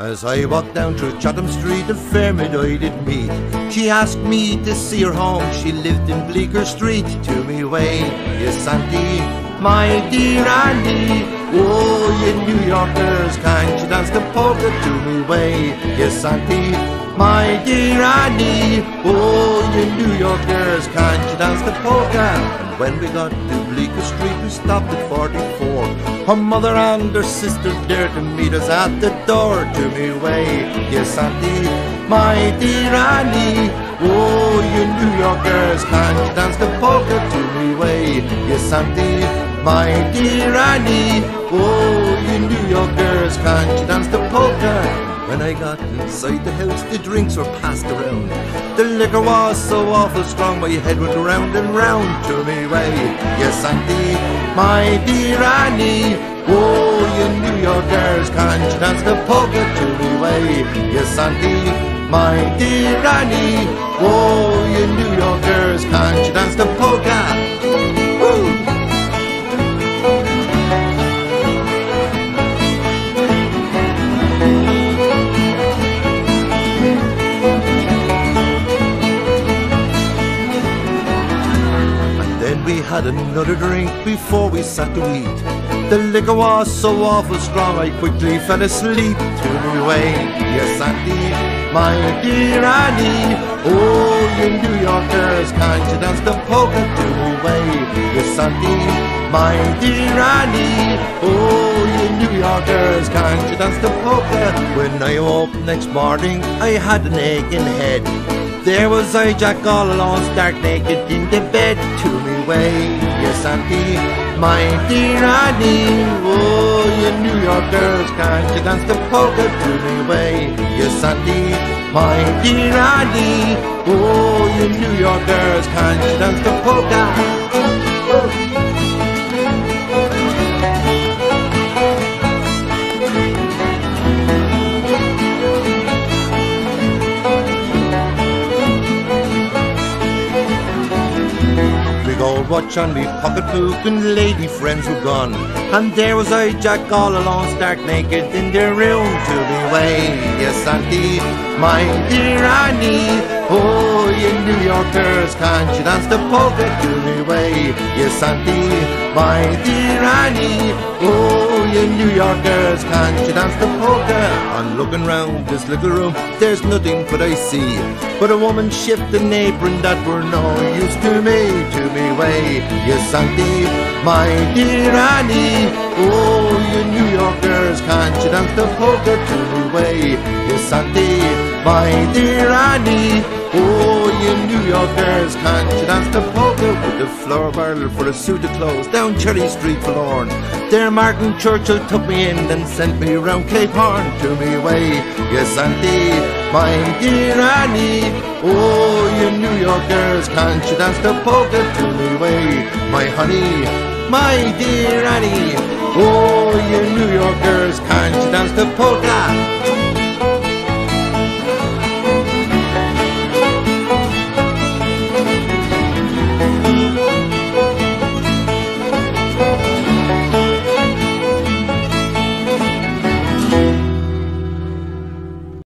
As I walked down through Chatham Street, a fair maid I did meet. She asked me to see her home. She lived in Bleecker Street. To me way, yes, auntie, my dear auntie. Oh, you New Yorkers, can't you dance the polka to me way? Yes, auntie, my dear Annie. Oh, you New Yorkers, can't you dance the polka? And when we got to Bleecker Street, we stopped at 44. Her mother and her sister dared to meet us at the door to me way. Yes, auntie, my dear Annie. Oh, you New Yorkers, can't you dance the polka to me way? Yes, auntie, my dear Annie. Oh, you New Yorkers, can't you dance the polka? When I got inside the house, the drinks were passed around. The liquor was so awful strong, my head went round and round to me way. Yes, auntie, my dear Annie. Oh, you New Yorkers, can't dance the polka to me way? Yes, auntie, my dear Annie. Oh, you New Yorkers, can't dance the polka? Had another drink before we sat to eat. The liquor was so awful strong, I quickly fell asleep to me way. Yes, auntie, my dear Annie. Oh, you New Yorkers, can't you dance the polka to me way? Yes, auntie, my dear Annie. Oh, you New Yorkers, can't you dance the polka? When I woke next morning, I had an aching head. There was I, Jack, all alone, stark naked in the bed to me way. Yes, auntie, my dear Annie. Oh, you New Yorkers, can't you dance the polka to me way? Yes, auntie, my dear Annie. Oh, you New Yorkers, can't you dance the polka? Watch on me pocketbook and lady friends were gone. And there was I, Jack, all alone, stark naked in the room to be way. Yes, auntie, my dear Annie. Oh, you New Yorkers, can't you dance the polka to me way? Yes, auntie, my dear Annie. Oh, you New Yorkers, can't you dance the polka? I'm looking round this little room, there's nothing but I see. But a woman shift an apron that were no use to me, to me way. Yes, auntie, my dear Annie. Oh, you New Yorkers, can't you dance the polka to me way? Yes, auntie, my dear Annie. Oh, you New Yorkers, can't you dance the polka with the floor barrel for a suit of clothes down Cherry Street forlorn? There Martin Churchill took me in and sent me round Cape Horn to me way. Yes, auntie, my dear Annie. Oh, you New Yorkers, can't you dance the polka to me way? My honey, my dear Annie. Oh, you New Yorkers, can't you dance the polka?